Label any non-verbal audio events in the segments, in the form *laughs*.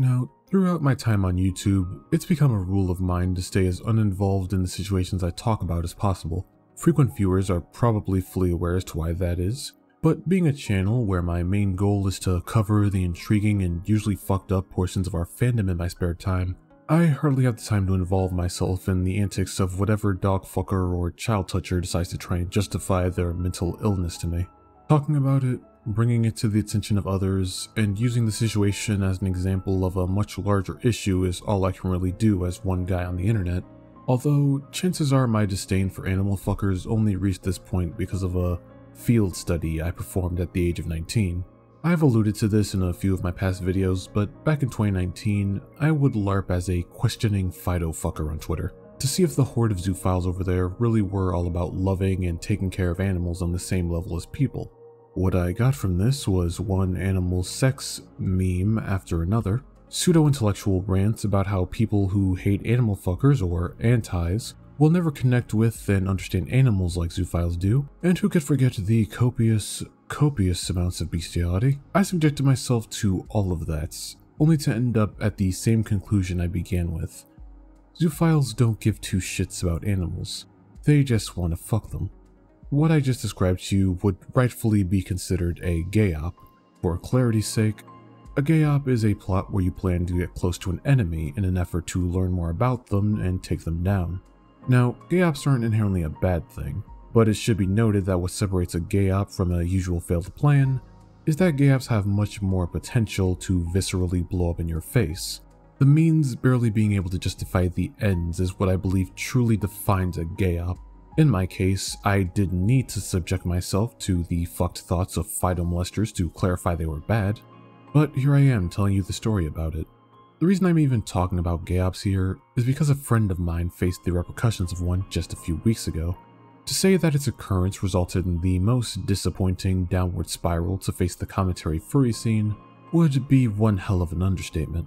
Now, throughout my time on YouTube, it's become a rule of mine to stay as uninvolved in the situations I talk about as possible. Frequent viewers are probably fully aware as to why that is, but being a channel where my main goal is to cover the intriguing and usually fucked up portions of our fandom in my spare time, I hardly have the time to involve myself in the antics of whatever dogfucker or child toucher decides to try and justify their mental illness to me. Talking about it, bringing it to the attention of others, and using the situation as an example of a much larger issue is all I can really do as one guy on the internet. Although, chances are my disdain for animal fuckers only reached this point because of a field study I performed at the age of 19. I've alluded to this in a few of my past videos, but back in 2019, I would LARP as a questioning Fido fucker on Twitter to see if the horde of zoophiles over there really were all about loving and taking care of animals on the same level as people. What I got from this was one animal sex meme after another, pseudo-intellectual rants about how people who hate animal fuckers or antis will never connect with and understand animals like zoophiles do, and who could forget the copious, copious amounts of bestiality. I subjected myself to all of that, only to end up at the same conclusion I began with. Zoophiles don't give two shits about animals, they just want to fuck them. What I just described to you would rightfully be considered a gay-op. For clarity's sake, a gay-op is a plot where you plan to get close to an enemy in an effort to learn more about them and take them down. Now, gay ops aren't inherently a bad thing, but it should be noted that what separates a gay op from a usual failed plan is that gay ops have much more potential to viscerally blow up in your face. The means barely being able to justify the ends is what I believe truly defines a gay op. In my case, I didn't need to subject myself to the fucked thoughts of Fido molesters to clarify they were bad, but here I am telling you the story about it. The reason I'm even talking about gay ops here is because a friend of mine faced the repercussions of one just a few weeks ago. To say that its occurrence resulted in the most disappointing downward spiral to face the commentary furry scene would be one hell of an understatement.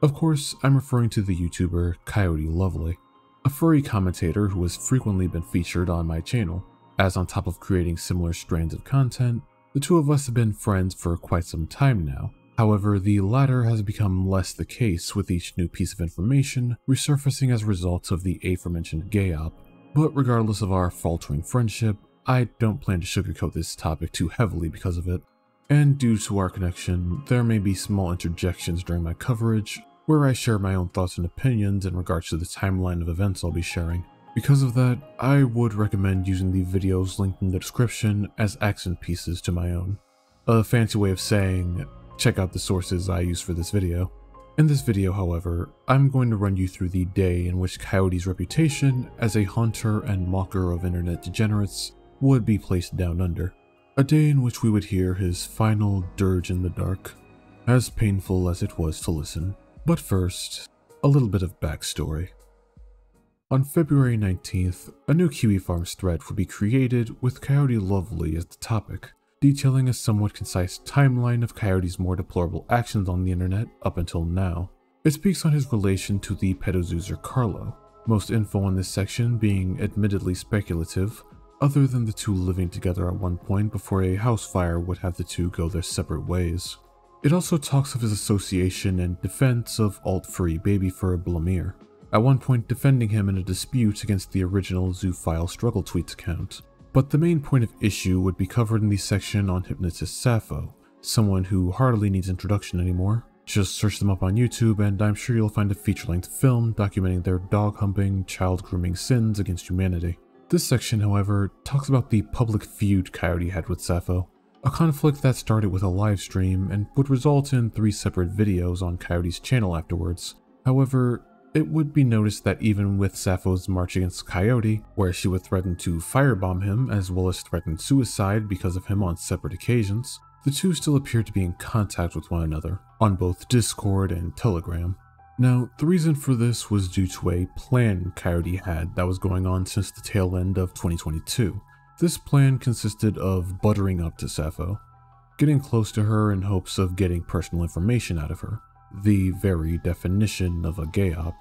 Of course, I'm referring to the YouTuber Coyote Lovely, a furry commentator who has frequently been featured on my channel, as on top of creating similar strands of content, the two of us have been friends for quite some time now, However, the latter has become less the case with each new piece of information resurfacing as a result of the aforementioned gay op. But regardless of our faltering friendship, I don't plan to sugarcoat this topic too heavily because of it. And due to our connection, there may be small interjections during my coverage where I share my own thoughts and opinions in regards to the timeline of events I'll be sharing. Because of that, I would recommend using the videos linked in the description as accent pieces to my own. A fancy way of saying, Check out the sources I use for this video. In this video, however, I'm going to run you through the day in which Coyote's reputation as a hunter and mocker of internet degenerates would be placed down under. A day in which we would hear his final dirge in the dark, as painful as it was to listen. But first, a little bit of backstory. On February 19th, a new Kiwi Farms thread would be created with Coyote Lovely as the topic detailing a somewhat concise timeline of Coyote's more deplorable actions on the internet up until now. It speaks on his relation to the pedozoozer Carlo, most info on this section being admittedly speculative, other than the two living together at one point before a house fire would have the two go their separate ways. It also talks of his association and defense of alt-free baby fur Blumiere, at one point defending him in a dispute against the original Zoophile Struggle Tweets account, but the main point of issue would be covered in the section on hypnotist Sappho, someone who hardly needs introduction anymore. Just search them up on YouTube and I'm sure you'll find a feature-length film documenting their dog-humping, child-grooming sins against humanity. This section, however, talks about the public feud Coyote had with Sappho, a conflict that started with a live stream and would result in three separate videos on Coyote's channel afterwards. However, it would be noticed that even with Sappho's march against Coyote, where she would threaten to firebomb him as well as threaten suicide because of him on separate occasions, the two still appeared to be in contact with one another, on both Discord and Telegram. Now, the reason for this was due to a plan Coyote had that was going on since the tail end of 2022. This plan consisted of buttering up to Sappho, getting close to her in hopes of getting personal information out of her, the very definition of a gay op.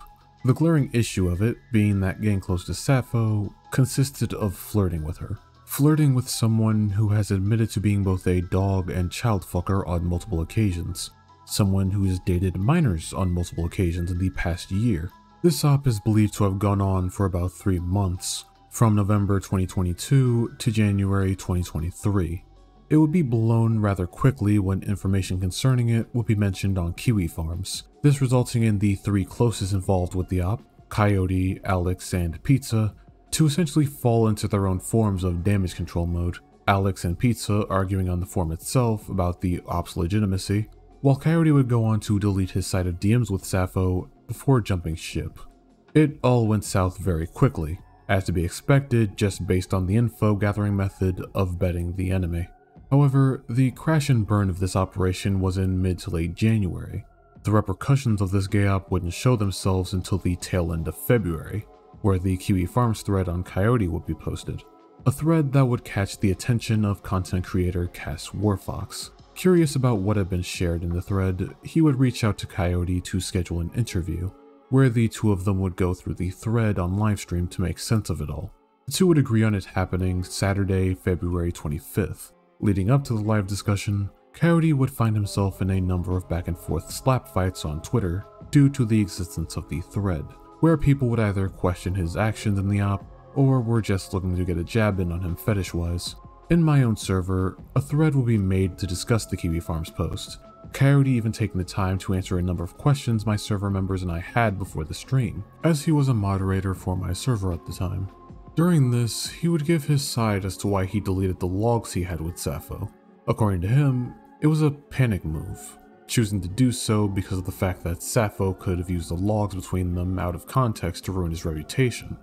The glaring issue of it being that getting close to Sappho consisted of flirting with her. Flirting with someone who has admitted to being both a dog and child fucker on multiple occasions. someone who has dated minors on multiple occasions in the past year. This op is believed to have gone on for about three months, from November 2022 to January 2023. It would be blown rather quickly when information concerning it would be mentioned on Kiwi Farms, this resulting in the three closest involved with the op, Coyote, Alex, and Pizza, to essentially fall into their own forms of damage control mode, Alex and Pizza arguing on the forum itself about the op's legitimacy, while Coyote would go on to delete his side of DMs with Sappho before jumping ship. It all went south very quickly, as to be expected just based on the info gathering method of betting the enemy. However, the crash and burn of this operation was in mid to late January. The repercussions of this gay op wouldn't show themselves until the tail end of February, where the Kiwi Farms thread on Coyote would be posted. A thread that would catch the attention of content creator Caswarfox. Curious about what had been shared in the thread, he would reach out to Coyote to schedule an interview, where the two of them would go through the thread on livestream to make sense of it all. The two would agree on it happening Saturday, February 25th. Leading up to the live discussion, Coyote would find himself in a number of back and forth slap fights on Twitter due to the existence of the thread, where people would either question his actions in the op or were just looking to get a jab in on him fetish wise. In my own server, a thread will be made to discuss the Kiwi Farms post, Coyote even taking the time to answer a number of questions my server members and I had before the stream, as he was a moderator for my server at the time. During this, he would give his side as to why he deleted the logs he had with Sappho. According to him, it was a panic move, choosing to do so because of the fact that Sappho could have used the logs between them out of context to ruin his reputation,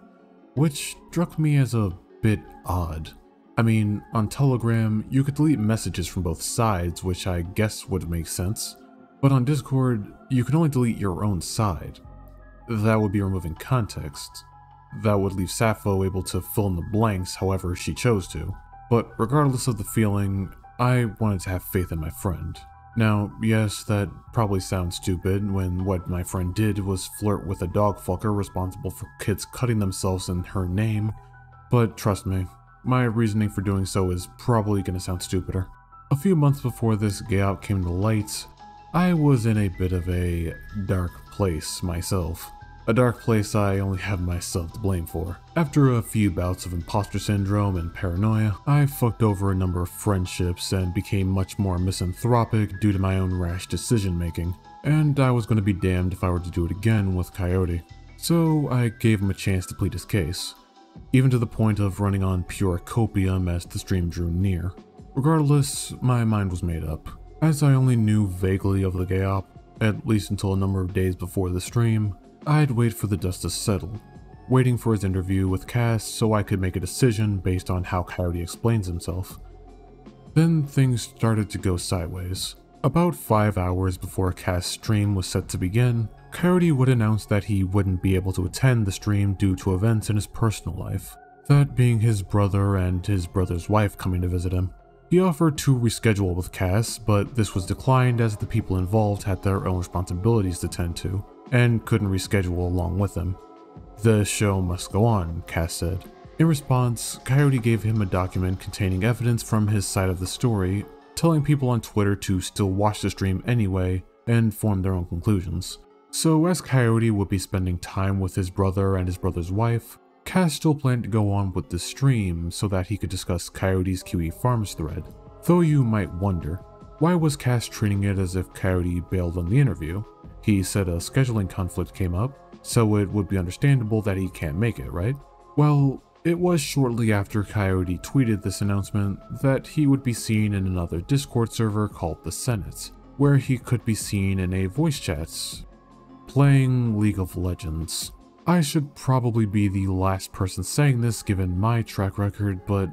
which struck me as a bit odd. I mean, on Telegram, you could delete messages from both sides, which I guess would make sense. But on Discord, you can only delete your own side. That would be removing context. That would leave Sappho able to fill in the blanks however she chose to. But regardless of the feeling, I wanted to have faith in my friend. Now, yes, that probably sounds stupid when what my friend did was flirt with a dog fucker responsible for kids cutting themselves in her name, but trust me, my reasoning for doing so is probably going to sound stupider. A few months before this gay out came to light, I was in a bit of a dark place myself. A dark place I only have myself to blame for. After a few bouts of imposter syndrome and paranoia, I fucked over a number of friendships and became much more misanthropic due to my own rash decision making. And I was going to be damned if I were to do it again with Coyote. So I gave him a chance to plead his case even to the point of running on pure copium as the stream drew near. Regardless, my mind was made up. As I only knew vaguely of the Gayop, at least until a number of days before the stream, I'd wait for the dust to settle, waiting for his interview with Cas so I could make a decision based on how Coyote explains himself. Then things started to go sideways. About 5 hours before Cas' stream was set to begin, Coyote would announce that he wouldn't be able to attend the stream due to events in his personal life, that being his brother and his brother's wife coming to visit him. He offered to reschedule with Cas, but this was declined as the people involved had their own responsibilities to tend to, and couldn't reschedule along with him. The show must go on, Cas said. In response, Coyote gave him a document containing evidence from his side of the story, telling people on Twitter to still watch the stream anyway and form their own conclusions. So as Coyote would be spending time with his brother and his brother's wife, Cas still planned to go on with the stream so that he could discuss Coyote's Kiwi Farms thread. Though you might wonder, why was Cas treating it as if Coyote bailed on the interview? He said a scheduling conflict came up, so it would be understandable that he can't make it, right? Well, it was shortly after Coyote tweeted this announcement that he would be seen in another Discord server called The Senate, where he could be seen in a voice chat playing League of Legends. I should probably be the last person saying this given my track record, but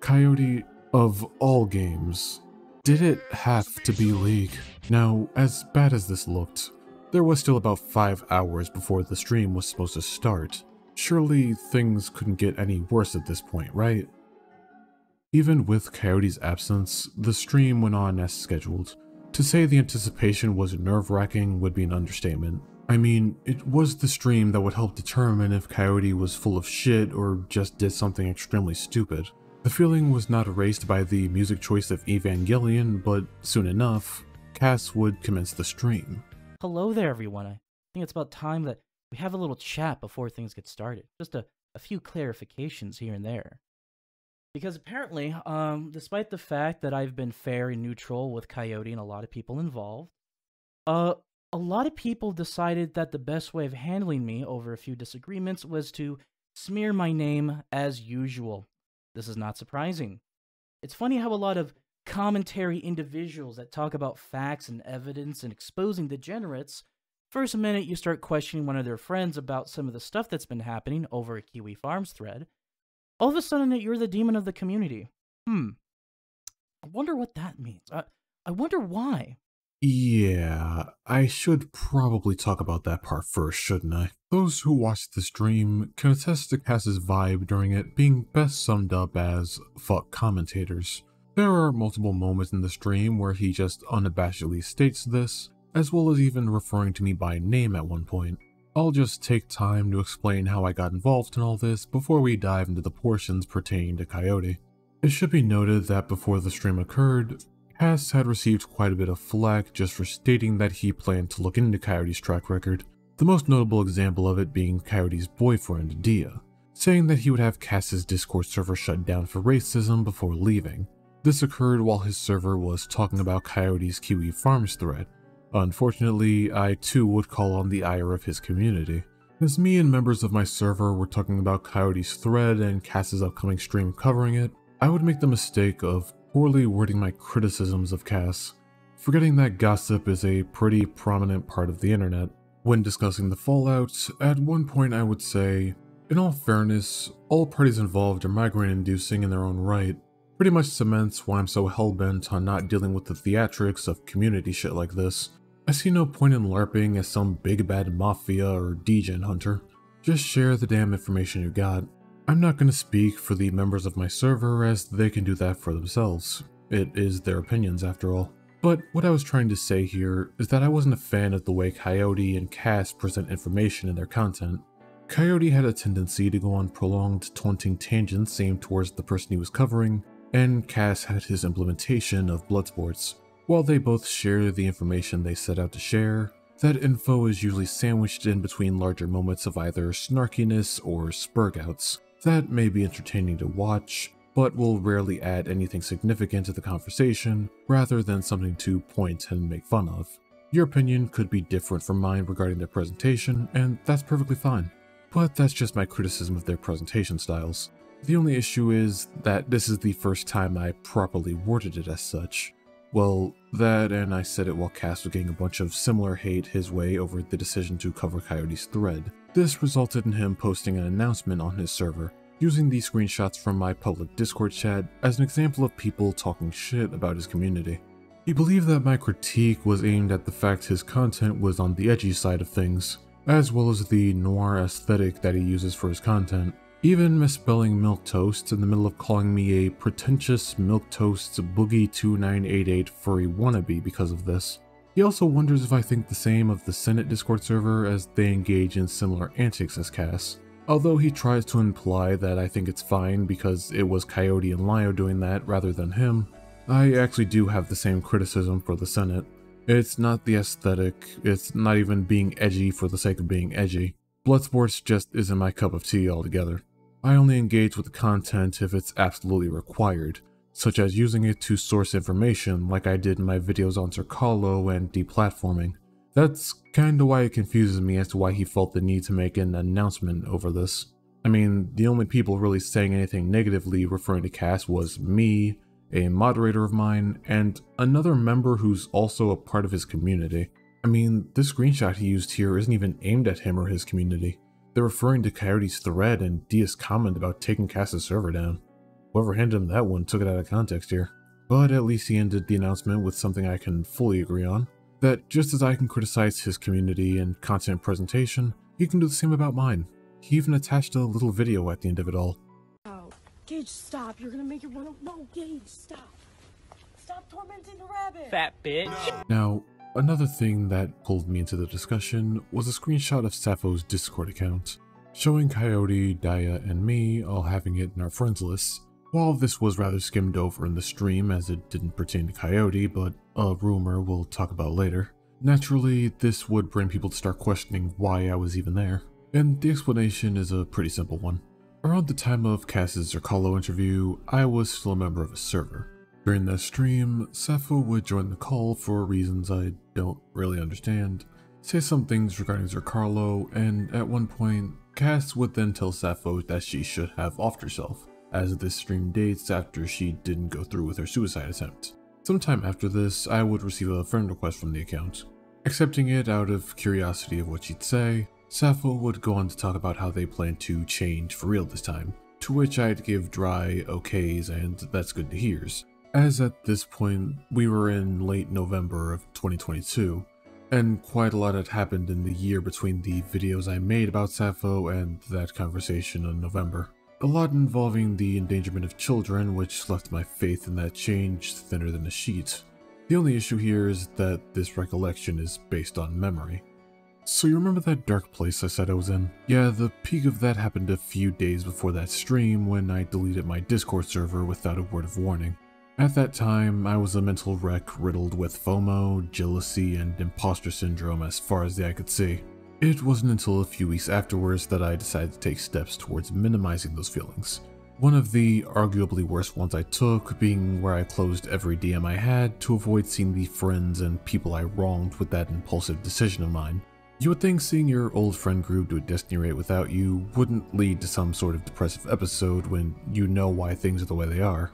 Coyote, of all games, did it have to be League? Now, as bad as this looked, there was still about 5 hours before the stream was supposed to start. Surely things couldn't get any worse at this point, right? Even with Coyote's absence, the stream went on as scheduled, to say the anticipation was nerve-wracking would be an understatement. I mean, it was the stream that would help determine if Coyote was full of shit or just did something extremely stupid. The feeling was not erased by the music choice of Evangelion, but soon enough, Cas would commence the stream. Hello there, everyone. I think it's about time that we have a little chat before things get started. Just a, a few clarifications here and there. Because apparently, um, despite the fact that I've been fair and neutral with Coyote and a lot of people involved, uh, a lot of people decided that the best way of handling me over a few disagreements was to smear my name as usual. This is not surprising. It's funny how a lot of commentary individuals that talk about facts and evidence and exposing degenerates, first minute you start questioning one of their friends about some of the stuff that's been happening over a Kiwi Farms thread, all of a sudden that you're the demon of the community. Hmm. I wonder what that means. I, I wonder why. Yeah, I should probably talk about that part first, shouldn't I? Those who watched the stream can attest to Cas's vibe during it being best summed up as fuck commentators. There are multiple moments in the stream where he just unabashedly states this, as well as even referring to me by name at one point. I'll just take time to explain how I got involved in all this before we dive into the portions pertaining to Coyote. It should be noted that before the stream occurred, Cas had received quite a bit of flack just for stating that he planned to look into Coyote's track record, the most notable example of it being Coyote's boyfriend, Dia, saying that he would have Cas's Discord server shut down for racism before leaving. This occurred while his server was talking about Coyote's Kiwi Farms thread. Unfortunately, I too would call on the ire of his community. As me and members of my server were talking about Coyote's thread and Cas's upcoming stream covering it, I would make the mistake of poorly wording my criticisms of Cas, forgetting that gossip is a pretty prominent part of the internet. When discussing the fallout, at one point I would say, in all fairness, all parties involved are migraine inducing in their own right, Pretty much cements why I'm so hell bent on not dealing with the theatrics of community shit like this. I see no point in LARPing as some big bad mafia or degen hunter. Just share the damn information you got. I'm not going to speak for the members of my server as they can do that for themselves. It is their opinions after all. But what I was trying to say here is that I wasn't a fan of the way Coyote and Cas present information in their content. Coyote had a tendency to go on prolonged taunting tangents aimed towards the person he was covering, and Cas had his implementation of blood sports. While they both share the information they set out to share, that info is usually sandwiched in between larger moments of either snarkiness or spurgouts. That may be entertaining to watch, but will rarely add anything significant to the conversation, rather than something to point and make fun of. Your opinion could be different from mine regarding their presentation, and that's perfectly fine. But that's just my criticism of their presentation styles. The only issue is that this is the first time I properly worded it as such. Well, that and I said it while Cas was getting a bunch of similar hate his way over the decision to cover Coyote's thread. This resulted in him posting an announcement on his server, using these screenshots from my public Discord chat as an example of people talking shit about his community. He believed that my critique was aimed at the fact his content was on the edgy side of things, as well as the noir aesthetic that he uses for his content. Even misspelling milk toast in the middle of calling me a pretentious milk toast boogie 2988 furry wannabe because of this. He also wonders if I think the same of the Senate Discord server as they engage in similar antics as Cas. Although he tries to imply that I think it's fine because it was Coyote and Lio doing that rather than him, I actually do have the same criticism for the Senate. It's not the aesthetic, it's not even being edgy for the sake of being edgy. Bloodsports just isn't my cup of tea altogether. I only engage with the content if it's absolutely required, such as using it to source information like I did in my videos on Zrcalo and deplatforming. That's kinda why it confuses me as to why he felt the need to make an announcement over this. I mean, the only people really saying anything negatively referring to Cas was me, a moderator of mine, and another member who's also a part of his community. I mean, this screenshot he used here isn't even aimed at him or his community. They're referring to Coyote's thread and Dia's comment about taking Cas's server down. Whoever handed him that one took it out of context here. But at least he ended the announcement with something I can fully agree on. That just as I can criticize his community and content presentation, he can do the same about mine. He even attached a little video at the end of it all. Oh, Gage, stop. You're gonna make it run. No, Gage, stop. Stop tormenting the rabbit. Fat bitch. Now, Another thing that pulled me into the discussion was a screenshot of Sappho's Discord account, showing Coyote, Dia, and me all having it in our friends list. While this was rather skimmed over in the stream as it didn't pertain to Coyote, but a rumor we'll talk about later. Naturally, this would bring people to start questioning why I was even there. And the explanation is a pretty simple one. Around the time of Cas's Zrcalo interview, I was still a member of a server. During that stream, Sappho would join the call for reasons I don't really understand, say some things regarding Zrcalo, and at one point, Cas would then tell Sappho that she should have offed herself, as this stream dates after she didn't go through with her suicide attempt. Sometime after this, I would receive a friend request from the account. Accepting it out of curiosity of what she'd say, Sappho would go on to talk about how they plan to change for real this time, to which I'd give dry okays and that's good to hears, as at this point we were in late November of 2022, and quite a lot had happened in the year between the videos I made about Sappho and that conversation in November. A lot involving the endangerment of children, which left my faith in that change thinner than a sheet. The only issue here is that this recollection is based on memory. So you remember that dark place I said I was in? Yeah, the peak of that happened a few days before that stream when I deleted my Discord server without a word of warning. At that time, I was a mental wreck riddled with FOMO, jealousy, and imposter syndrome as far as the eye could see. It wasn't until a few weeks afterwards that I decided to take steps towards minimizing those feelings. One of the arguably worst ones I took being where I closed every DM I had to avoid seeing the friends and people I wronged with that impulsive decision of mine. You would think seeing your old friend group do a destiny rate without you wouldn't lead to some sort of depressive episode when you know why things are the way they are.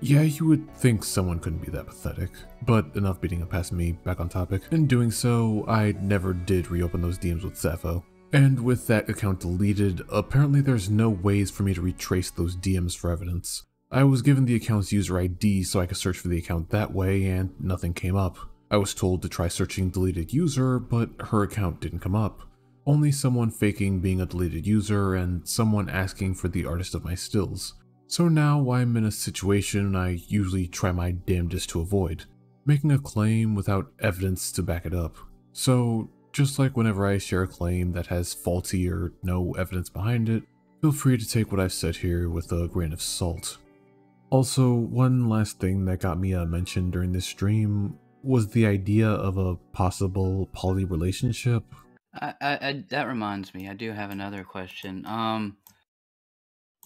Yeah, you would think someone couldn't be that pathetic, but enough beating up past me, back on topic. In doing so, I never did reopen those DMs with Sappho. And with that account deleted, apparently there's no ways for me to retrace those DMs for evidence. I was given the account's user ID so I could search for the account that way and nothing came up. I was told to try searching deleted user, but her account didn't come up. Only someone faking being a deleted user and someone asking for the artist of my stills. So now I'm in a situation I usually try my damnedest to avoid, making a claim without evidence to back it up. So just like whenever I share a claim that has faulty or no evidence behind it, feel free to take what I've said here with a grain of salt. Also, one last thing that got me a mention during this stream was the idea of a possible poly relationship. I, I that reminds me, I do have another question. Um,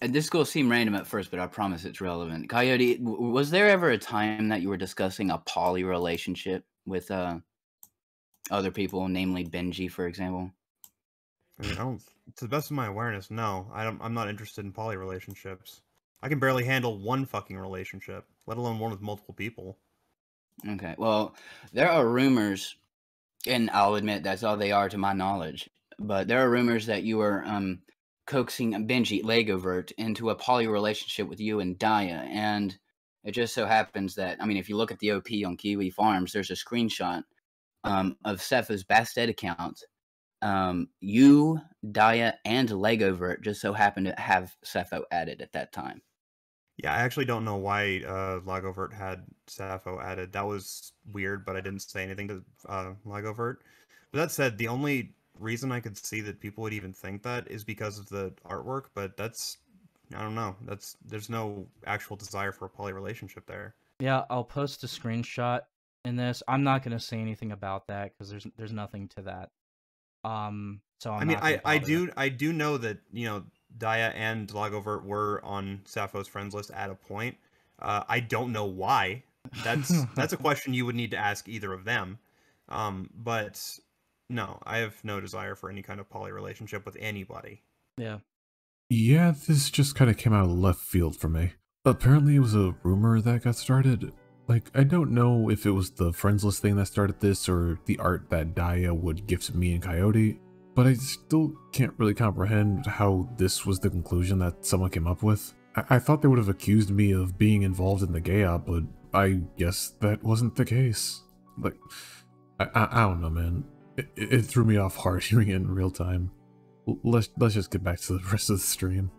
and this will seem random at first, but I promise it's relevant. Coyote, was there ever a time that you were discussing a poly relationship with uh, other people, namely Benji, for example? I mean, I don't. To the best of my awareness, no. I don't. I'm not interested in poly relationships. I can barely handle one fucking relationship, let alone one with multiple people. Okay. Well, there are rumors, and I'll admit that's all they are to my knowledge. But there are rumors that you were um, coaxing Benji LagoVirt into a poly relationship with you and Daya, and it just so happens that I mean, if you look at the OP on Kiwi Farms, there's a screenshot um, of Sappho's Bastet account. Um, you, Daya, and LagoVirt just so happened to have Sappho added at that time. Yeah, I actually don't know why uh, had Sappho added. That was weird, but I didn't say anything to uh. But that said, the only reason I could see that people would even think that is because of the artwork. But that's, I don't know. That's there's no actual desire for a poly relationship there. Yeah, I'll post a screenshot in this. I'm not gonna say anything about that because there's there's nothing to that. Um, so I'm i mean, I I do I do know that you know Daya and LagoVirt were on Sappho's friends list at a point. Uh, I don't know why. That's *laughs* that's a question you would need to ask either of them. Um, but no, I have no desire for any kind of poly relationship with anybody. Yeah. Yeah, this just kind of came out of left field for me. Apparently, it was a rumor that got started. Like, I don't know if it was the friends list thing that started this or the art that Daya would gift me and Coyote, but I still can't really comprehend how this was the conclusion that someone came up with. I, I thought they would have accused me of being involved in the gay op, but I guess that wasn't the case. Like, I, I, I don't know, man. It, it, threw me off hard *laughs* hearing it in real time. Let's let's just get back to the *laughs* rest of the stream.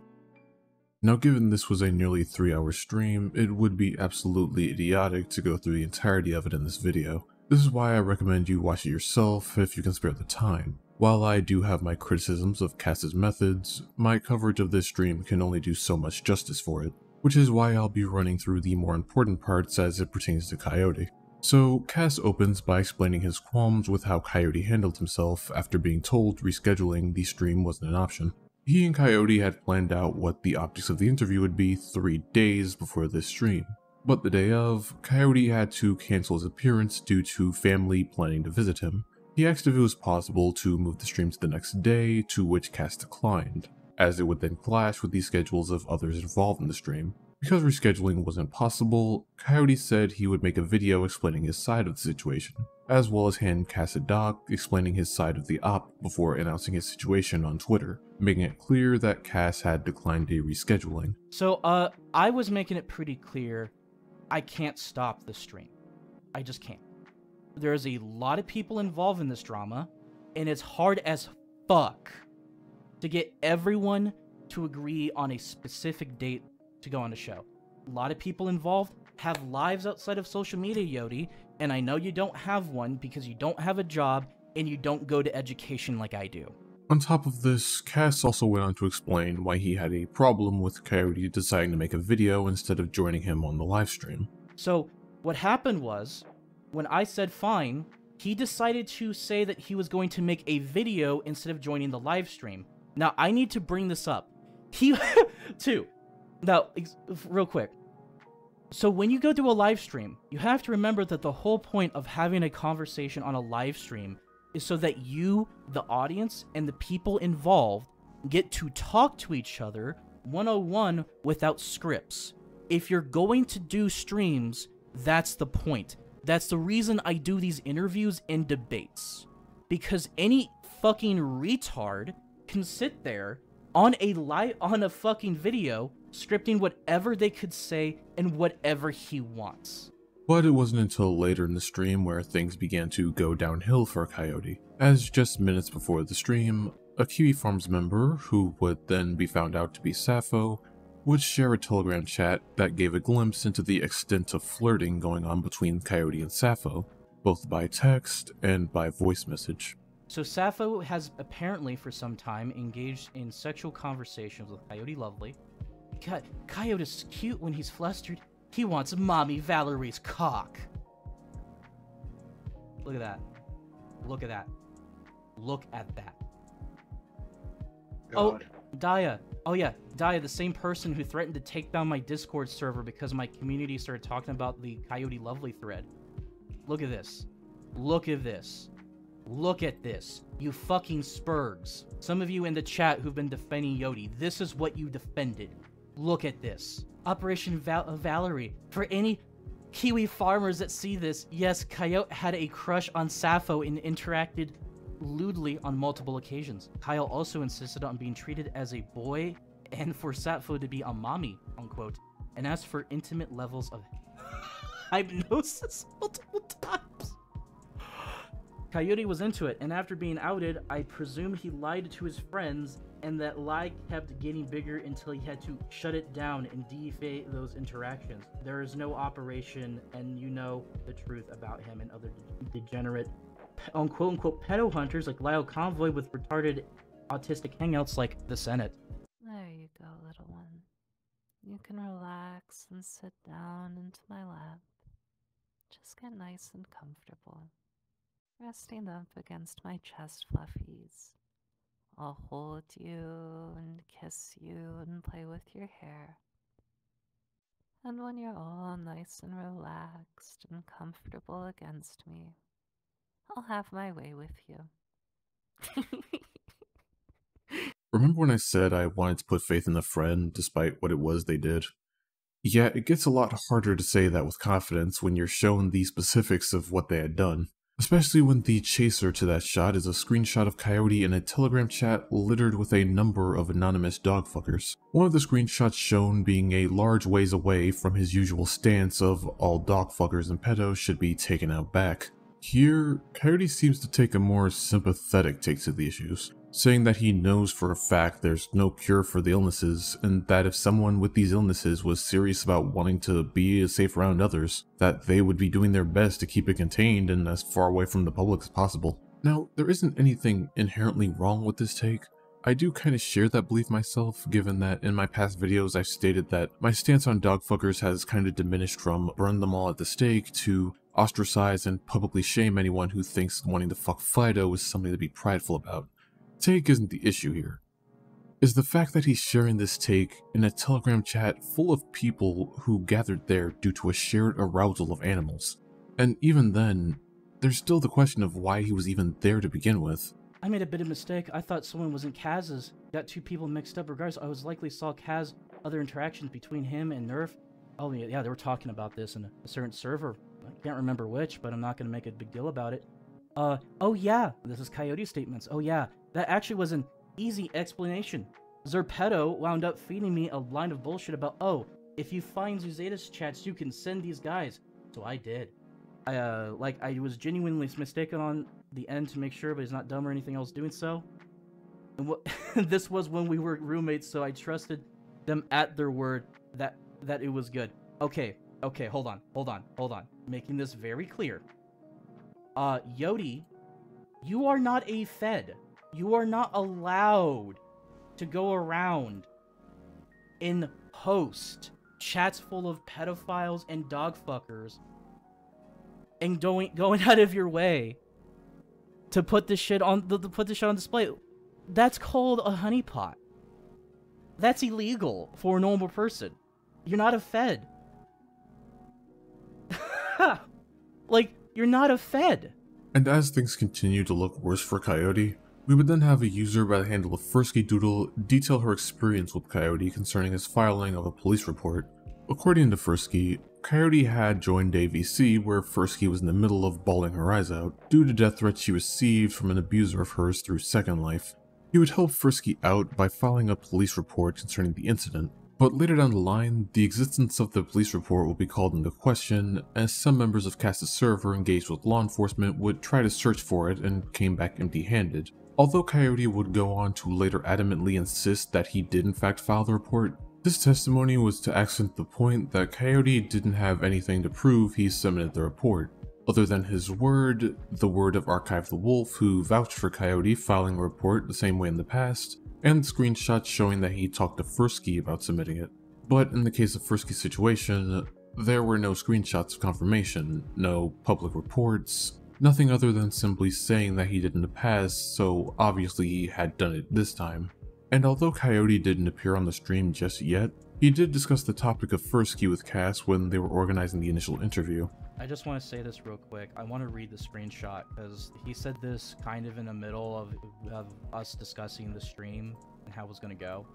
Now, given this was a nearly three hour stream, it would be absolutely idiotic to go through the entirety of it in this video. This is why I recommend you watch it yourself if you can spare the time. While I do have my criticisms of Cas's methods, my coverage of this stream can only do so much justice for it, which is why I'll be running through the more important parts as it pertains to Coyote. So, Cas opens by explaining his qualms with how Coyote handled himself after being told rescheduling the stream wasn't an option. He and Coyote had planned out what the optics of the interview would be three days before this stream. But the day of, Coyote had to cancel his appearance due to family planning to visit him. He asked if it was possible to move the stream to the next day, to which Cas declined, as it would then clash with the schedules of others involved in the stream. Because rescheduling wasn't possible, Coyote said he would make a video explaining his side of the situation, as well as hand Cas a doc explaining his side of the op before announcing his situation on Twitter, making it clear that Cas had declined a rescheduling. So, uh, I was making it pretty clear I can't stop the stream. I just can't. There's a lot of people involved in this drama, and it's hard as fuck to get everyone to agree on a specific date to go on a show. A lot of people involved have lives outside of social media, Yodi, and I know you don't have one because you don't have a job and you don't go to education like I do. On top of this, Cas also went on to explain why he had a problem with Coyote deciding to make a video instead of joining him on the livestream. So, what happened was, when I said fine, he decided to say that he was going to make a video instead of joining the live stream. Now, I need to bring this up. He, *laughs* too, now, real quick. So when you go to a live stream, you have to remember that the whole point of having a conversation on a live stream is so that you, the audience, and the people involved get to talk to each other 101 without scripts. If you're going to do streams, that's the point. That's the reason I do these interviews and debates. Because any fucking retard can sit there on a live on a fucking video scripting whatever they could say and whatever he wants. But it wasn't until later in the stream where things began to go downhill for Coyote, as just minutes before the stream, a Kiwi Farms member, who would then be found out to be Sappho, would share a telegram chat that gave a glimpse into the extent of flirting going on between Coyote and Sappho, both by text and by voice message. So Sappho has apparently for some time engaged in sexual conversations with Coyote Lovely, Coyote's cute when he's flustered. He wants Mommy Valerie's cock. Look at that. Look at that. Look at that. Oh, God. Oh, Daya. Oh yeah, Daya, the same person who threatened to take down my Discord server because my community started talking about the Coyote Lovely thread. Look at this. Look at this. Look at this. You fucking spurgs. Some of you in the chat who've been defending Yodi, this is what you defended. Look at this. Operation Val uh, Valerie. For any Kiwi farmers that see this, yes, Coyote had a crush on Sappho and interacted lewdly on multiple occasions. Kyle also insisted on being treated as a boy and for Sappho to be a mommy, unquote, and asked for intimate levels of *laughs* hypnosis *laughs* multiple times. Coyote was into it, and after being outed, I presume he lied to his friends and that lie kept getting bigger until he had to shut it down and defay those interactions. There is no operation, and you know the truth about him and other degenerate, um, quote unquote, pedo hunters like Lyle Convoy with retarded autistic hangouts like the Senate. There you go, little one. You can relax and sit down into my lap. Just get nice and comfortable, resting up against my chest fluffies. I'll hold you and kiss you and play with your hair. And when you're all nice and relaxed and comfortable against me, I'll have my way with you. *laughs* Remember when I said I wanted to put faith in a friend despite what it was they did? Yeah, it gets a lot harder to say that with confidence when you're shown the specifics of what they had done. Especially when the chaser to that shot is a screenshot of Coyote in a telegram chat littered with a number of anonymous dogfuckers. One of the screenshots shown being a large ways away from his usual stance of all dogfuckers and pedos should be taken out back. Here, Coyote seems to take a more sympathetic take to the issues saying that he knows for a fact there's no cure for the illnesses, and that if someone with these illnesses was serious about wanting to be safe around others, that they would be doing their best to keep it contained and as far away from the public as possible. Now, there isn't anything inherently wrong with this take. I do kind of share that belief myself, given that in my past videos I've stated that my stance on dogfuckers has kind of diminished from burn them all at the stake to ostracize and publicly shame anyone who thinks wanting to fuck Fido is something to be prideful about. Take isn't the issue here. Is the fact that he's sharing this take in a Telegram chat full of people who gathered there due to a shared arousal of animals. And even then, there's still the question of why he was even there to begin with. I made a bit of mistake. I thought someone was in Kaz's. Got two people mixed up. Regardless, I was likely saw Kaz other interactions between him and Nerf. Oh yeah, they were talking about this in a certain server. I can't remember which, but I'm not gonna make a big deal about it. Uh, oh yeah, this is Coyote statements. Oh yeah, that actually was an easy explanation. Zerpeto wound up feeding me a line of bullshit about, oh, if you find Zuzeta's chats, you can send these guys. So I did. I, uh, like, I was genuinely mistaken on the end to make sure, but he's not dumb or anything else doing so. And what *laughs* this was when we were roommates, so I trusted them at their word that that it was good. Okay, okay, hold on, hold on, hold on. Making this very clear. Uh, Yodi, you are not a Fed. You are not allowed to go around and host chats full of pedophiles and dog fuckers and going going *laughs* out of your way to put this shit on to put this shit on display. That's called a honeypot. That's illegal for a normal person. You're not a Fed. *laughs* like, you're not a Fed. And as things continue to look worse for Coyote, we would then have a user by the handle of Frisky Doodle detail her experience with Coyote concerning his filing of a police report. According to Frisky, Coyote had joined AVC where Frisky was in the middle of bawling her eyes out due to death threats she received from an abuser of hers through Second Life. He would help Frisky out by filing a police report concerning the incident, but later down the line, the existence of the police report will be called into question as some members of Cas's server engaged with law enforcement would try to search for it and came back empty-handed. Although Coyote would go on to later adamantly insist that he did in fact file the report, this testimony was to accent the point that Coyote didn't have anything to prove he submitted the report, other than his word, the word of Archive the Wolf who vouched for Coyote filing a report the same way in the past, and screenshots showing that he talked to Fursky about submitting it. But in the case of Fursky's situation, there were no screenshots of confirmation, no public reports, nothing other than simply saying that he did in the past, so obviously he had done it this time. And although Coyote didn't appear on the stream just yet, he did discuss the topic of Fursky with Cas when they were organizing the initial interview. I just want to say this real quick. I want to read the screenshot because he said this kind of in the middle of, of us discussing the stream and how it was going to go.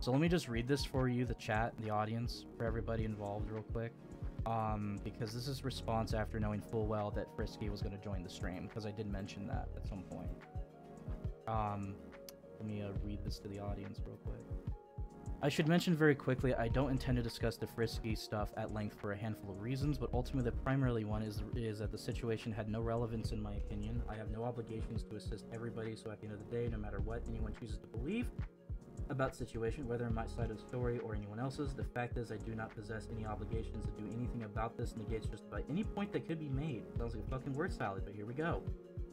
So let me just read this for you, the chat, the audience, for everybody involved real quick. Um, because this is response after knowing full well that Frisky was going to join the stream, because I did mention that at some point. Um, let me uh, read this to the audience real quick. I should mention very quickly, I don't intend to discuss the Frisky stuff at length for a handful of reasons, but ultimately the primarily one is, is that the situation had no relevance in my opinion. I have no obligations to assist everybody, so at the end of the day, no matter what anyone chooses to believe about situation, whether my side of the story or anyone else's, the fact is I do not possess any obligations to do anything about this negates just about any point that could be made. Sounds like a fucking word salad, but here we go.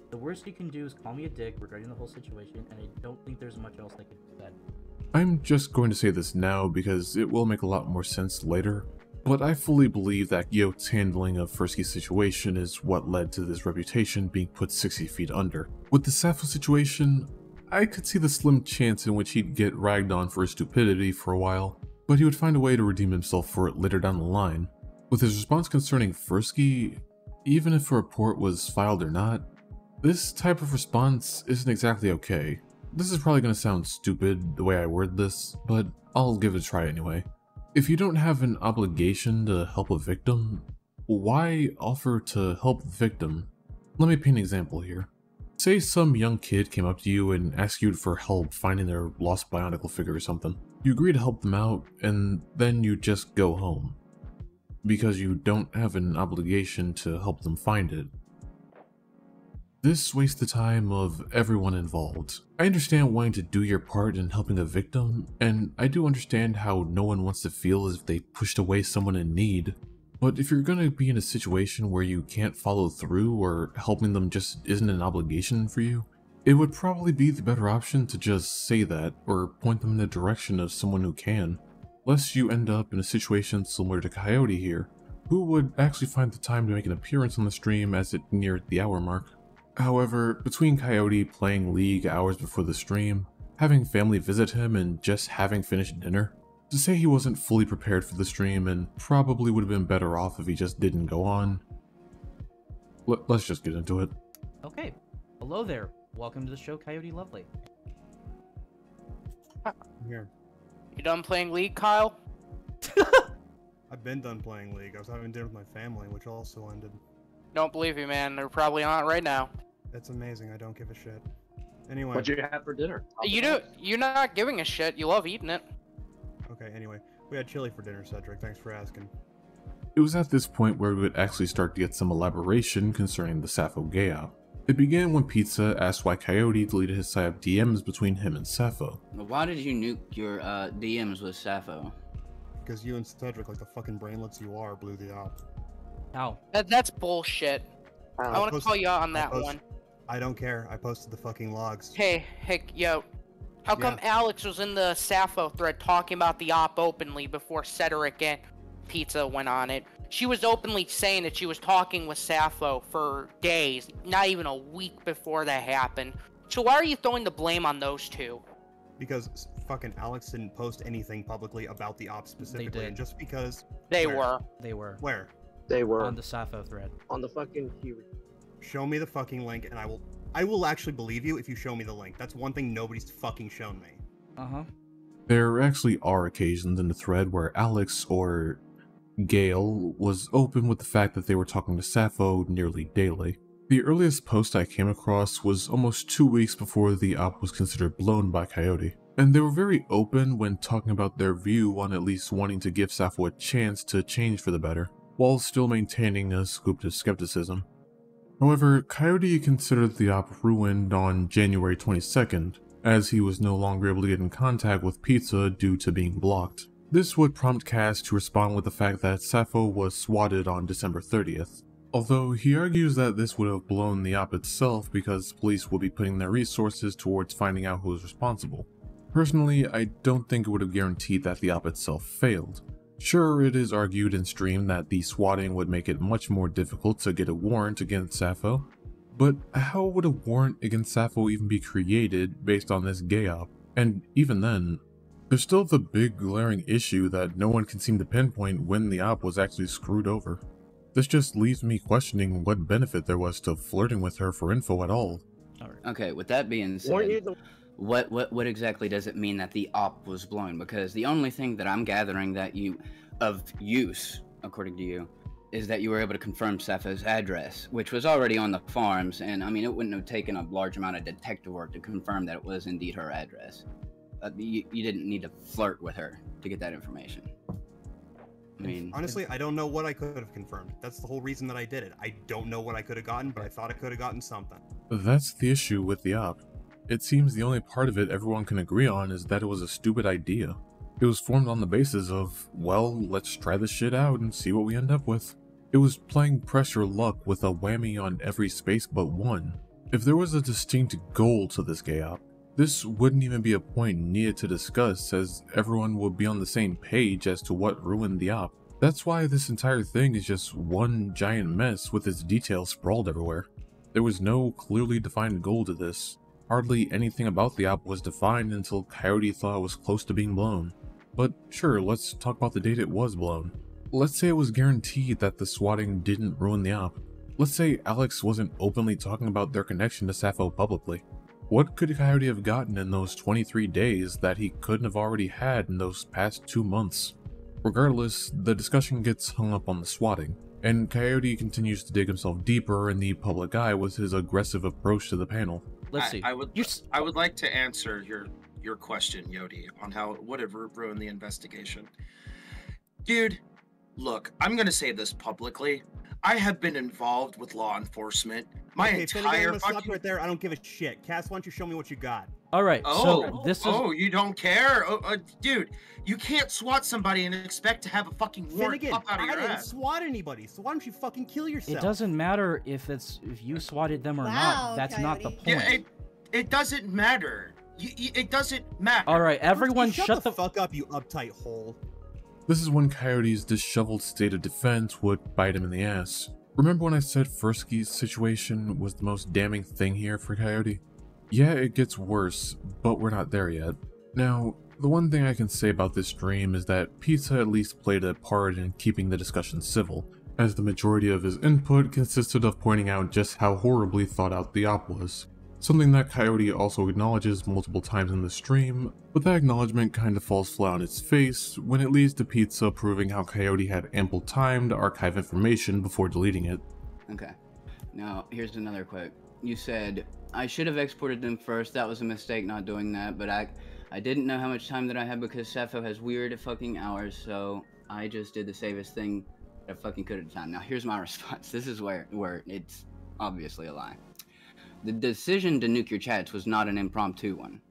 The worst you can do is call me a dick regarding the whole situation, and I don't think there's much else that could be said. I'm just going to say this now because it will make a lot more sense later, but I fully believe that Yote's handling of Fursky's situation is what led to this reputation being put 60 feet under. With the Sappho situation, I could see the slim chance in which he'd get ragged on for his stupidity for a while, but he would find a way to redeem himself for it later down the line. With his response concerning Fursky, even if a report was filed or not, this type of response isn't exactly okay. This is probably going to sound stupid the way I word this, but I'll give it a try anyway. If you don't have an obligation to help a victim, why offer to help the victim? Let me paint an example here. Say some young kid came up to you and asked you for help finding their lost bionicle figure or something. You agree to help them out, and then you just go home. Because you don't have an obligation to help them find it. This wastes the time of everyone involved. I understand wanting to do your part in helping a victim, and I do understand how no one wants to feel as if they pushed away someone in need. But if you're gonna be in a situation where you can't follow through or helping them just isn't an obligation for you, it would probably be the better option to just say that or point them in the direction of someone who can, lest you end up in a situation similar to Coyote here, who would actually find the time to make an appearance on the stream as it neared the hour mark. However, between Coyote playing League hours before the stream, having family visit him, and just having finished dinner, to say he wasn't fully prepared for the stream and probably would have been better off if he just didn't go on. Let, let's just get into it. Okay. Hello there. Welcome to the show, Coyote Lovely. Here. You done playing League, Kyle? *laughs* I've been done playing League. I was having dinner with my family, which also ended. Don't believe you, man. They're probably on it right now. That's amazing. I don't give a shit. Anyway. What'd you have for dinner? You do. You're not giving a shit. You love eating it. Okay, anyway. We had chili for dinner, Cedric. Thanks for asking. It was at this point where we would actually start to get some elaboration concerning the Sappho gay op. It began when Pizza asked why Coyote deleted his side of DMs between him and Sappho. Why did you nuke your uh, DMs with Sappho? Because you and Cedric, like the fucking brainlets you are, blew the op. Ow. That, that's bullshit. I I want to call you out on I that post- one. I don't care. I posted the fucking logs. Hey, hey, yo. How come Alex was in the Sappho thread talking about the op openly before Cedric and Pizza went on it? She was openly saying that she was talking with Sappho for days, not even a week before that happened. So why are you throwing the blame on those two? Because fucking Alex didn't post anything publicly about the op specifically. did. And just because. They Where? were. They were Where? They were on the Sappho thread. on the fucking queue. Show me the fucking link and I will. I will actually believe you if you show me the link. That's one thing nobody's fucking shown me. Uh huh. There actually are occasions in the thread where Alex or Gale was open with the fact that they were talking to Sappho nearly daily. The earliest post I came across was almost two weeks before the op was considered blown by Coyote, and they were very open when talking about their view on at least wanting to give Sappho a chance to change for the better, while still maintaining a scoop of skepticism. However, Coyote considered the op ruined on January 22nd, as he was no longer able to get in contact with Pizza due to being blocked. This would prompt Cas to respond with the fact that Sappho was swatted on December 30th, although he argues that this would have blown the op itself because police would be putting their resources towards finding out who was responsible. Personally, I don't think it would have guaranteed that the op itself failed. Sure, it is argued in stream that the swatting would make it much more difficult to get a warrant against Sappho, but how would a warrant against Sappho even be created based on this gay op? And even then, there's still the big glaring issue that no one can seem to pinpoint when the op was actually screwed over. This just leaves me questioning what benefit there was to flirting with her for info at all. Okay, with that being said, Weren't you the what what what exactly does it mean that the op was blown? Because the only thing that I'm gathering that you of use, according to you, is that you were able to confirm Sappho's address, which was already on the farms, and I mean it wouldn't have taken a large amount of detective work to confirm that it was indeed her address. Uh, you, you didn't need to flirt with her to get that information. I mean, Honestly, I don't know what I could have confirmed. That's the whole reason that I did it. I don't know what I could have gotten, but I thought I could have gotten something. That's the issue with the op. It seems the only part of it everyone can agree on is that it was a stupid idea. It was formed on the basis of, well, let's try this shit out and see what we end up with. It was playing Press Your Luck with a whammy on every space but one. If there was a distinct goal to this gay op, this wouldn't even be a point needed to discuss as everyone would be on the same page as to what ruined the op. That's why this entire thing is just one giant mess with its details sprawled everywhere. There was no clearly defined goal to this. Hardly anything about the app was defined until Coyote thought it was close to being blown. But sure, let's talk about the date it was blown. Let's say it was guaranteed that the swatting didn't ruin the app. Let's say Alex wasn't openly talking about their connection to Sappho publicly. What could Coyote have gotten in those 23 days that he couldn't have already had in those past two months? Regardless, the discussion gets hung up on the swatting, and Coyote continues to dig himself deeper in the public eye with his aggressive approach to the panel. Let's I, see. I would You're s- I would like to answer your your question, Yodi, on how it would have ru- ruined the investigation. Dude, look, I'm gonna say this publicly. I have been involved with law enforcement my okay, Finnegan, I'm entire stop fucking. right there. I don't give a shit. Cas, why don't you show me what you got? All right. Oh, so this is oh, you don't care, oh, uh, dude. You can't swat somebody and expect to have a fucking warrant Finnegan, pop out of I your didn't ass. swat anybody, so why don't you fucking kill yourself? It doesn't matter if it's if you swatted them or Wow, not. That's not the point. Yeah, it, it doesn't matter. You, you, it doesn't matter. All right, everyone, shut, shut, the, fuck up, you uptight hole. This is when Coyote's disheveled state of defense would bite him in the ass. Remember when I said Fursky's situation was the most damning thing here for Coyote? Yeah, it gets worse, but we're not there yet. Now, the one thing I can say about this stream is that Pizza at least played a part in keeping the discussion civil, as the majority of his input consisted of pointing out just how horribly thought out the op was. Something that Coyote also acknowledges multiple times in the stream, but that acknowledgement kind of falls flat on its face when it leads to Pizza proving how Coyote had ample time to archive information before deleting it. Okay. Now, here's another quote. You said, I should have exported them first. That was a mistake not doing that, but I I didn't know how much time that I had because Sappho has weird fucking hours, so I just did the safest thing that I fucking could at the time. Now, here's my *laughs* response. This is where where it's obviously a lie. The decision to nuke your chats was not an impromptu one.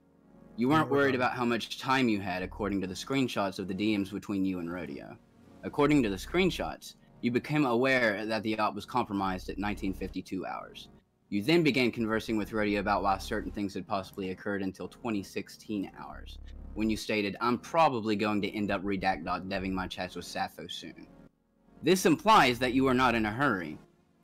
You weren't worried about how much time you had according to the screenshots of the DMs between you and Rodeo. According to the screenshots, you became aware that the op was compromised at 1952 hours. You then began conversing with Rodeo about why certain things had possibly occurred until 2016 hours, when you stated, I'm probably going to end up redact.deving my chats with Sappho soon. This implies that you are not in a hurry.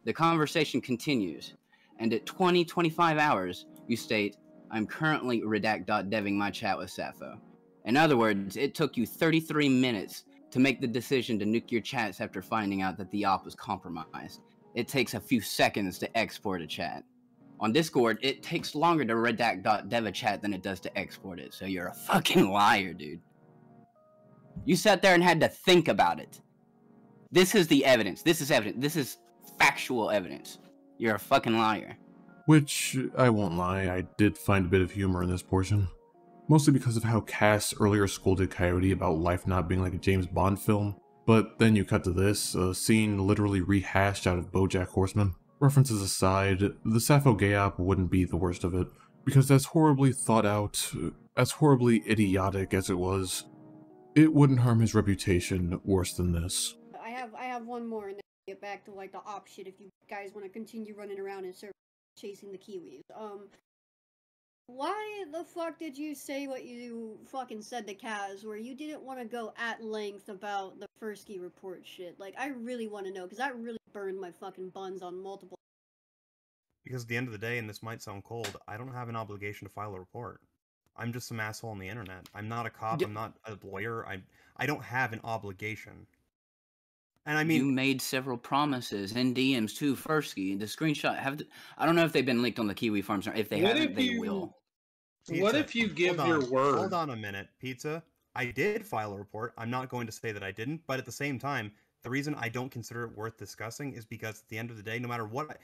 The conversation continues, and at 20 25 hours, you state, I'm currently redact.deving my chat with Sappho. In other words, it took you 33 minutes to make the decision to nuke your chats after finding out that the op was compromised. It takes a few seconds to export a chat. On Discord, it takes longer to redact.dev a chat than it does to export it, so you're a fucking *laughs* liar, dude. You sat there and had to think about it. This is the evidence. This is evidence. This is factual evidence. You're a fucking liar. Which, I won't lie, I did find a bit of humor in this portion. Mostly because of how Cas earlier scolded Coyote about life not being like a James Bond film, but then you cut to this, a scene literally rehashed out of Bojack Horseman. References aside, the Sappho gay op wouldn't be the worst of it, because as horribly thought out, as horribly idiotic as it was, it wouldn't harm his reputation worse than this. I have I have one more and then get back to like the op shit if you guys want to continue running around and chasing the kiwis. Um why the fuck did you say what you fucking said to Cas where you didn't want to go at length about the Fursky report shit? Like I really want to know cuz that really burned my fucking buns on multiple Because at the end of the day, and this might sound cold, I don't have an obligation to file a report. I'm just some asshole on the internet. I'm not a cop. D- I'm not a lawyer. I I don't have an obligation. And I mean, you made several promises in DMs to Fursky. The screenshot have I don't know if they've been leaked on the Kiwi Farms or if they What haven't, if they you- will. What if you give hold your word? Hold on a minute, Pizza. I did file a report. I'm not going to say that I didn't, but at the same time, the reason I don't consider it worth discussing is because at the end of the day, no matter what, I,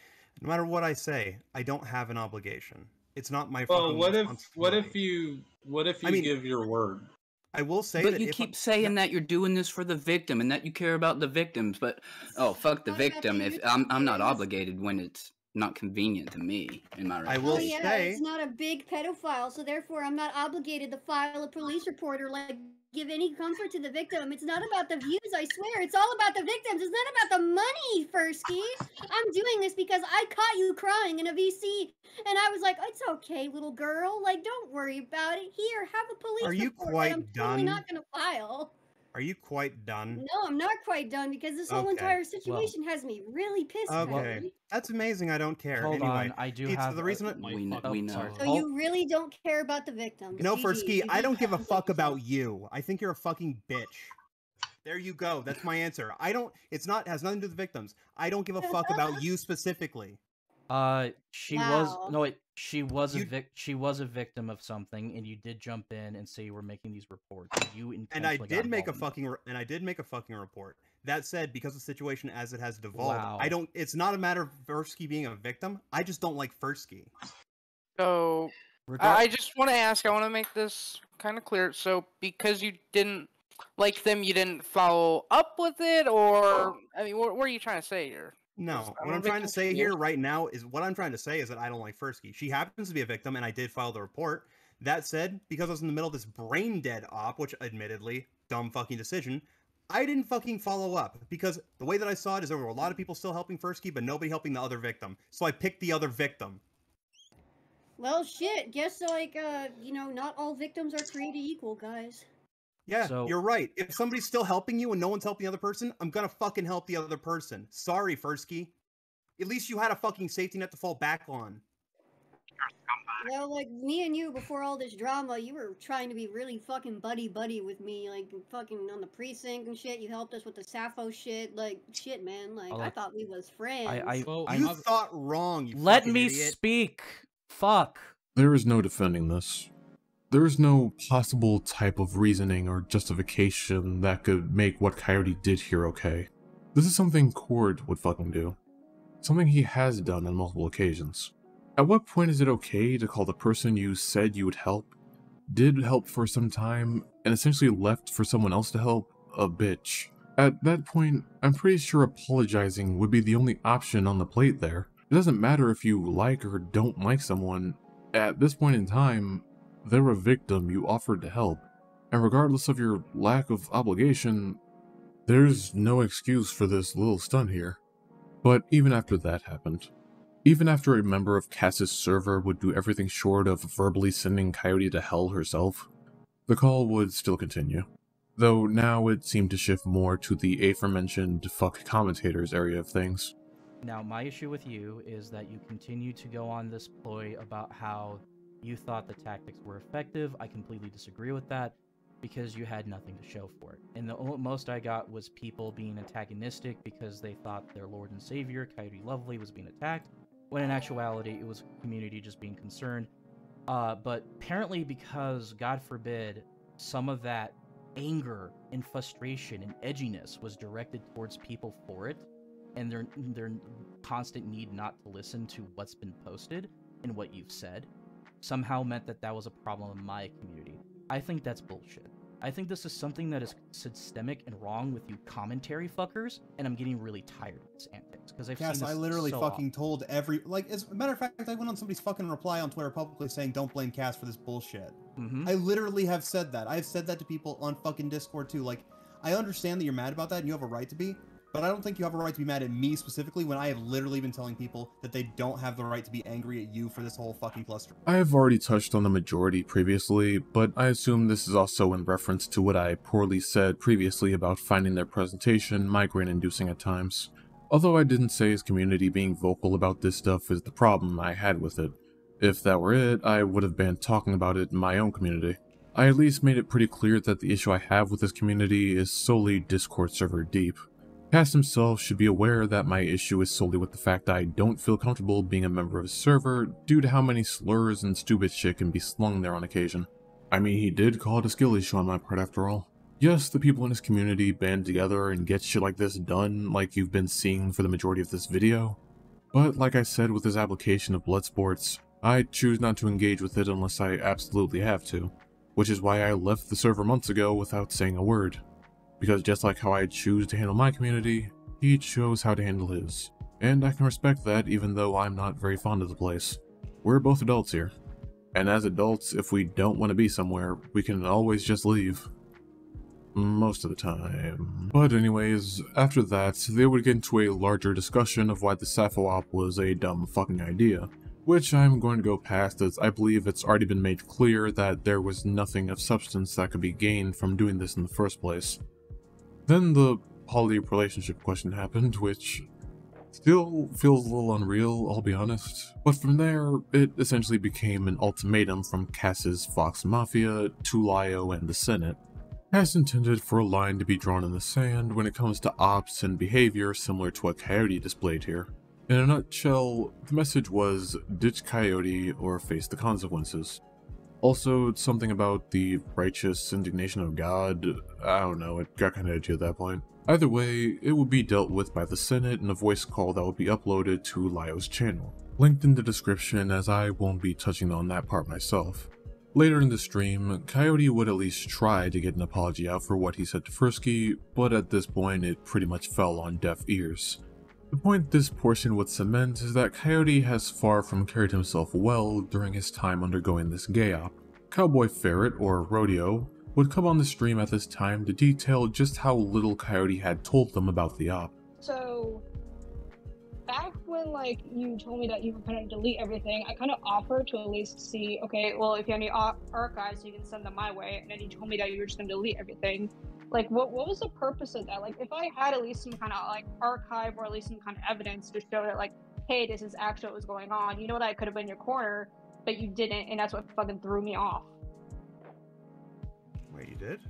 no matter what I say, I don't have an obligation. It's not my. Well, what if what if you what if you I mean- give your word? I will say But that you if keep I- saying that you're doing this for the victim and that you care about the victims, but oh *sighs* fuck the victim. If I'm I'm not obligated when it's not convenient to me in my I will Oh yeah, say- it's not a big pedophile, so therefore I'm not obligated to file a police report or like give any comfort to the victim. It's not about the views, I swear. It's all about the victims. It's not about the money, Fursky. I'm doing this because I caught you crying in a VC, and I was like, "It's okay, little girl. Like, don't worry about it. Here, have a police Are you quite I'm totally not gonna file." Are you quite done? No, I'm not quite done because this whole Okay. entire situation has me really pissed. Okay, Kylie. that's amazing. I don't care. Hold anyway, on, I do Pizza, have the reason. I- my We kn- Oh, we know. So you really don't care about the victims. No, GG. Fursky, I don't give a fuck about you. I think you're a fucking bitch. There you go. That's my answer. I don't. It's not has nothing to do with the victims. I don't give a fuck about you specifically. Uh, she Wow. was no wait. She was a You- vic. She was a victim of something, and you did jump in and say you were making these reports. You And I intentionally got did make a involved in fucking. Re- and I did make a fucking report. That said, because of the situation as it has devolved, Wow. I don't. It's not a matter of Fursky being a victim. I just don't like Fursky. So Regar- I I just want to ask. I want to make this kind of clear. So because you didn't like them, you didn't follow up with it, or I mean, what, what are you trying to say here? No, what I'm trying to say here right now is what I'm trying to say is that I don't like Fursky. She happens to be a victim, and I did file the report. That said, because I was in the middle of this brain dead op, which admittedly, dumb fucking decision, I didn't fucking follow up because the way that I saw it is there were a lot of people still helping Fursky, but nobody helping the other victim. So I picked the other victim. Well, shit. Guess like uh, you know, not all victims are created equal, guys. Yeah, So- you're right. If somebody's still helping you and no one's helping the other person, I'm gonna fucking help the other person. Sorry, Fursky. At least you had a fucking safety net to fall back on. Well, like me and you before all this drama, you were trying to be really fucking buddy buddy with me, like fucking on the precinct and shit. You helped us with the Sappho shit, like shit, man. Like Oh, I thought we was friends. I, Well, You I'm, thought wrong. You let me idiot. speak. Fuck. There is no defending this. There is no possible type of reasoning or justification that could make what Coyote did here okay. This is something Cord would fucking do. Something he has done on multiple occasions. At what point is it okay to call the person you said you would help, did help for some time, and essentially left for someone else to help, a bitch? At that point, I'm pretty sure apologizing would be the only option on the plate there. It doesn't matter if you like or don't like someone, at this point in time, they're a victim you offered to help, and regardless of your lack of obligation, there's no excuse for this little stunt here. But even after that happened, even after a member of Cas's server would do everything short of verbally sending Coyote to hell herself, the call would still continue. Though now it seemed to shift more to the aforementioned fuck commentators area of things. Now, my issue with you is that you continue to go on this ploy about how you thought the tactics were effective. I completely disagree with that because you had nothing to show for it. And the most I got was people being antagonistic because they thought their Lord and Savior, Coyote Lovely, was being attacked, when in actuality it was community just being concerned. Uh, but apparently, because God forbid, some of that anger and frustration and edginess was directed towards people for it, and their their constant need not to listen to what's been posted and what you've said somehow meant that that was a problem in my community. I think that's bullshit. I think this is something that is systemic and wrong with you commentary fuckers, and I'm getting really tired of this antics because I've Yes, seen this I literally so fucking told every like. As a matter of fact, I went on somebody's fucking reply on Twitter publicly saying, "Don't blame Cas for this bullshit." hmm I literally have said that. I've said that to people on fucking Discord too. Like, I understand that you're mad about that and you have a right to be, but I don't think you have a right to be mad at me specifically when I have literally been telling people that they don't have the right to be angry at you for this whole fucking cluster. I have already touched on the majority previously, but I assume this is also in reference to what I poorly said previously about finding their presentation migraine inducing at times. Although I didn't say his community being vocal about this stuff is the problem I had with it. If that were it, I would have been talking about it in my own community. I at least made it pretty clear that the issue I have with this community is solely Discord server deep. Cas himself should be aware that my issue is solely with the fact that I don't feel comfortable being a member of a server due to how many slurs and stupid shit can be slung there on occasion. I mean, he did call it a skill issue on my part after all. Yes, the people in his community band together and get shit like this done like you've been seeing for the majority of this video. But like I said with his application of blood sports, I choose not to engage with it unless I absolutely have to, which is why I left the server months ago without saying a word. Because just like how I choose to handle my community, he chose how to handle his. And I can respect that even though I'm not very fond of the place. We're both adults here. And as adults, if we don't want to be somewhere, we can always just leave. Most of the time. But anyways, after that, they would get into a larger discussion of why the Sappho op was a dumb fucking idea. Which I'm going to go past as I believe it's already been made clear that there was nothing of substance that could be gained from doing this in the first place. Then the poly relationship question happened, which still feels a little unreal, I'll be honest. But from there, it essentially became an ultimatum from Cas's Fox Mafia, Tulio, and the Senate. Cas intended for a line to be drawn in the sand when it comes to ops and behavior similar to what Coyote displayed here. In a nutshell, the message was ditch Coyote or face the consequences. Also, something about the righteous indignation of God. I don't know, it got kinda edgy at that point. Either way, it would be dealt with by the Senate in a voice call that would be uploaded to Lio's channel. Linked in the description as I won't be touching on that part myself. Later in the stream, Coyote would at least try to get an apology out for what he said to Frisky, but at this point it pretty much fell on deaf ears. The point this portion would cement is that Coyote has far from carried himself well during his time undergoing this gay op. Cowboy Ferret, or Rodeo, would come on the stream at this time to detail just how little Coyote had told them about the op. So, back when like you told me that you were gonna delete everything, I kind of offered to at least see, okay, well, if you have any ar- archives, you can send them my way. And then you told me that you were just gonna delete everything. Like, what what was the purpose of that? Like, if I had at least some kind of like archive or at least some kind of evidence to show that, like, hey, this is actually what was going on. You know that I could have been your corner, but you didn't, and that's what fucking threw me off. Wait, you did?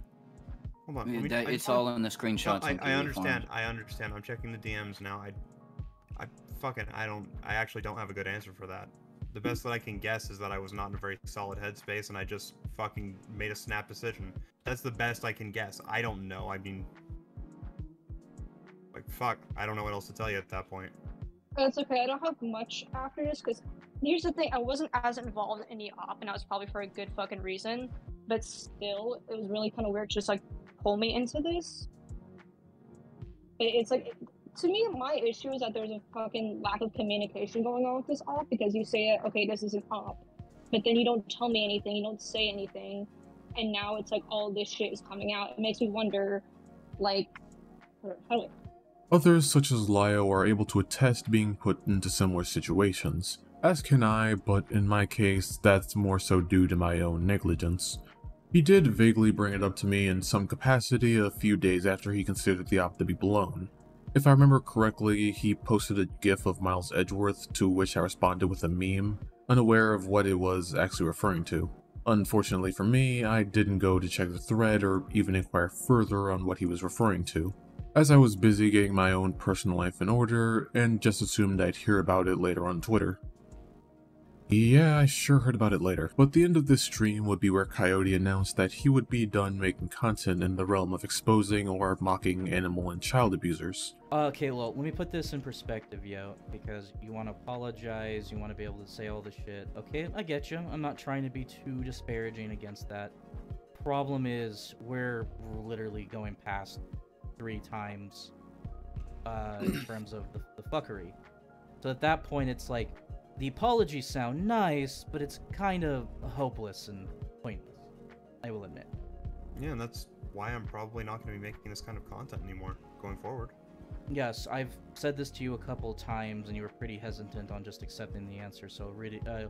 Hold on. Yeah, me- that- I- it's I- all in the screenshots I, I understand. form. I understand. I'm checking the DMs now. I, I fucking I don't. I actually don't have a good answer for that. The best that I can guess is that I was not in a very solid headspace and I just fucking made a snap decision. That's the best I can guess. I don't know. I mean, like fuck. I don't know what else to tell you at that point. It's okay. I don't have much after this because here's the thing: I wasn't as involved in the op, and that was probably for a good fucking reason. But still, it was really kind of weird to just like pull me into this. It, it's like to me, my issue is that there's a fucking lack of communication going on with this op because you say, okay, this is an op, but then you don't tell me anything, you don't say anything, and now it's like all this shit is coming out. It makes me wonder, like, how do I Others, such as Lio, are able to attest being put into similar situations, as can I, but in my case, that's more so due to my own negligence. He did vaguely bring it up to me in some capacity a few days after he considered the op to be blown. If I remember correctly, he posted a gif of Miles Edgeworth to which I responded with a meme, unaware of what it was actually referring to. Unfortunately for me, I didn't go to check the thread or even inquire further on what he was referring to, as I was busy getting my own personal life in order and just assumed I'd hear about it later on Twitter. Yeah, I sure heard about it later, but the end of this stream would be where Coyote announced that he would be done making content in the realm of exposing or mocking animal and child abusers. Okay, well, let me put this in perspective, yo, because you want to apologize, you want to be able to say all this shit. Okay, I get you. I'm not trying to be too disparaging against that. Problem is, we're literally going past three times uh, in terms of the, the fuckery. So at that point, it's like the apologies sound nice, but it's kind of hopeless and pointless. I will admit. Yeah, and that's why I'm probably not going to be making this kind of content anymore going forward. Yes, I've said this to you a couple times, and you were pretty hesitant on just accepting the answer. So, re- uh,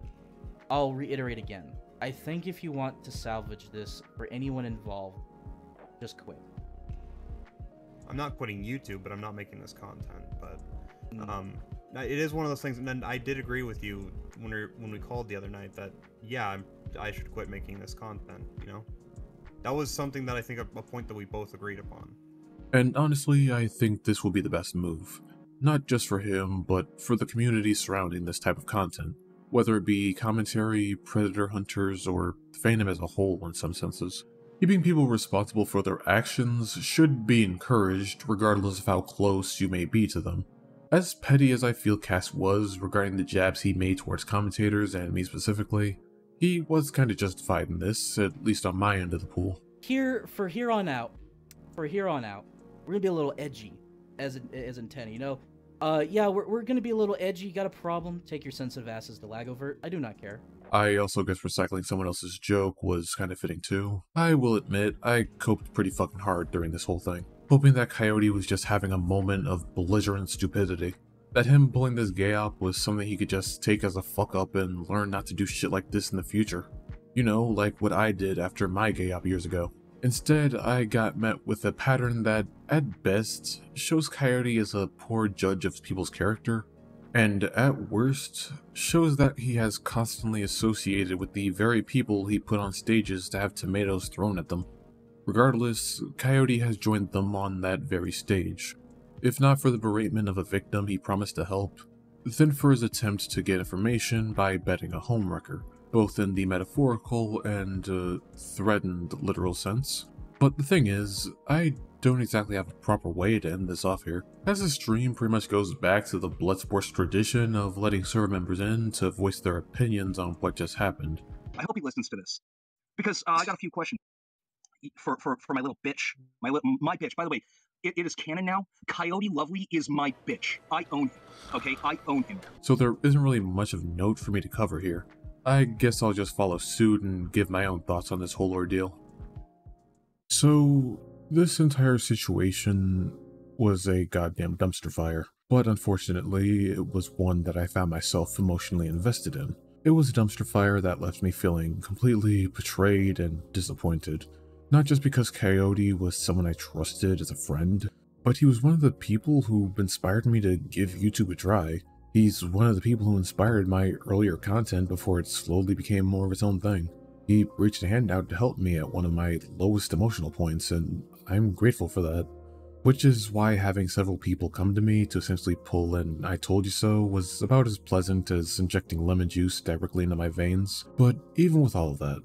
I'll reiterate again. I think if you want to salvage this for anyone involved, just quit. I'm not quitting YouTube, but I'm not making this content. But um, it is one of those things. And then I did agree with you when we when we called the other night that yeah, I'm, I should quit making this content. You know, that was something that I think a, a point that we both agreed upon. And honestly, I think this will be the best move. Not just for him, but for the community surrounding this type of content, whether it be commentary, predator hunters, or fandom as a whole in some senses. Keeping people responsible for their actions should be encouraged, regardless of how close you may be to them. As petty as I feel Cas was regarding the jabs he made towards commentators and me specifically, he was kinda justified in this, at least on my end of the pool. Here, for here on out, for here on out, we're gonna be a little edgy, as in, as in ten, you know. Uh, yeah, we're, we're gonna be a little edgy. Got a problem? Take your sensitive asses to LagoVirt. I do not care. I also guess recycling someone else's joke was kind of fitting too. I will admit, I coped pretty fucking hard during this whole thing, hoping that Coyote was just having a moment of belligerent stupidity. That him pulling this gay op was something he could just take as a fuck up and learn not to do shit like this in the future. You know, like what I did after my gay op years ago. Instead, I got met with a pattern that, at best, shows Coyote as a poor judge of people's character, and at worst, shows that he has constantly associated with the very people he put on stages to have tomatoes thrown at them. Regardless, Coyote has joined them on that very stage. If not for the beratement of a victim he promised to help, then for his attempt to get information by betting a homewrecker, both in the metaphorical and uh, threatened literal sense. But the thing is, I don't exactly have a proper way to end this off here, as the stream pretty much goes back to the Bloodsports tradition of letting server members in to voice their opinions on what just happened. I hope he listens to this because uh, I got a few questions for, for, for my little bitch. My li- my bitch. By the way, it, it is canon now. Coyote Lovely is my bitch. I own him. Okay, I own him. So there isn't really much of note for me to cover here. I guess I'll just follow suit and give my own thoughts on this whole ordeal. So, this entire situation was a goddamn dumpster fire. but unfortunately, it was one that I found myself emotionally invested in. It was a dumpster fire that left me feeling completely betrayed and disappointed. Not just because Coyote was someone I trusted as a friend, but he was one of the people who inspired me to give YouTube a try. He's one of the people who inspired my earlier content before it slowly became more of its own thing. He reached a hand out to help me at one of my lowest emotional points, and I'm grateful for that. Which is why having several people come to me to essentially pull an I told you so was about as pleasant as injecting lemon juice directly into my veins. But even with all of that,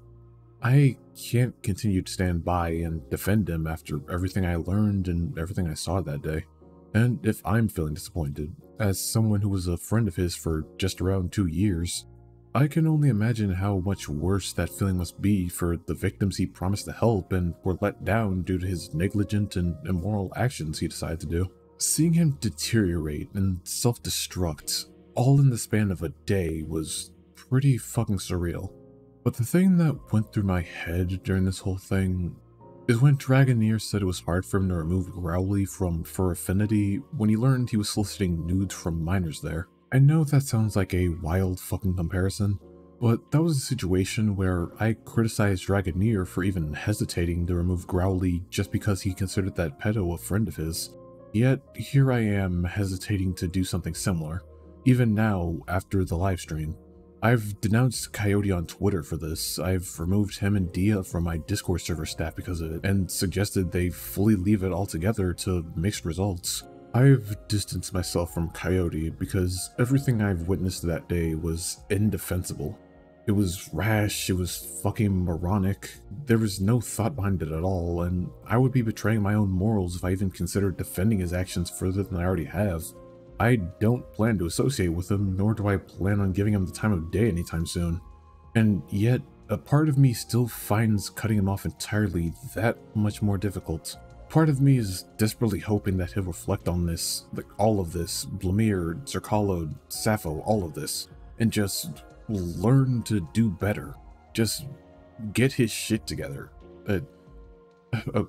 I can't continue to stand by and defend him after everything I learned and everything I saw that day. And if I'm feeling disappointed, as someone who was a friend of his for just around two years, I can only imagine how much worse that feeling must be for the victims he promised to help and were let down due to his negligent and immoral actions he decided to do. Seeing him deteriorate and self destruct, all in the span of a day, was pretty fucking surreal. But the thing that went through my head during this whole thing is when Dragoneer said it was hard for him to remove Growly from Fur Affinity when he learned he was soliciting nudes from minors there. I know that sounds like a wild fucking comparison, but that was a situation where I criticized Dragoneer for even hesitating to remove Growly just because he considered that pedo a friend of his. Yet, here I am hesitating to do something similar, even now after the livestream. I've denounced Coyote on Twitter for this, I've removed him and Dia from my Discord server staff because of it, and suggested they fully leave it altogether to mixed results. I've distanced myself from Coyote because everything I've witnessed that day was indefensible. It was rash, it was fucking moronic, there was no thought behind it at all, and I would be betraying my own morals if I even considered defending his actions further than I already have. I don't plan to associate with him, nor do I plan on giving him the time of day anytime soon. And yet, a part of me still finds cutting him off entirely that much more difficult. Part of me is desperately hoping that he'll reflect on this, like all of this, Blumiere, Zrcalo, Sappho, all of this, and just learn to do better. Just get his shit together. Uh,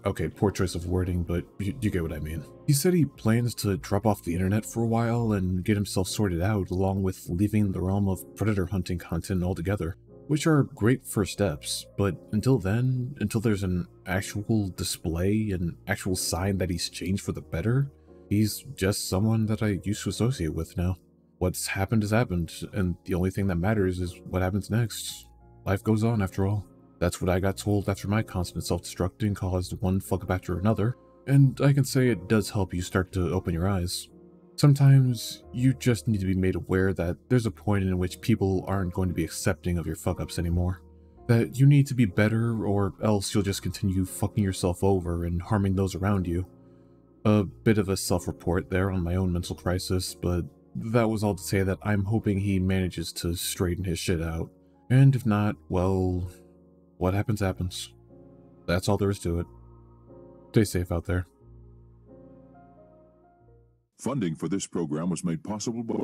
okay, poor choice of wording, but you, you get what I mean. He said he plans to drop off the internet for a while and get himself sorted out, along with leaving the realm of predator hunting content altogether which are great first steps, but until then, until there's an actual display, an actual sign that he's changed for the better, he's just someone that I used to associate with now. What's happened has happened, and the only thing that matters is what happens next. Life goes on after all. That's what I got told after my constant self-destructing caused one fuck up after another, and I can say it does help you start to open your eyes. Sometimes you just need to be made aware that there's a point in which people aren't going to be accepting of your fuck ups anymore. That you need to be better, or else you'll just continue fucking yourself over and harming those around you. A bit of a self report there on my own mental crisis, but that was all to say that I'm hoping he manages to straighten his shit out. And if not, well, what happens happens. That's all there is to it. Stay safe out there. Funding for this program was made possible by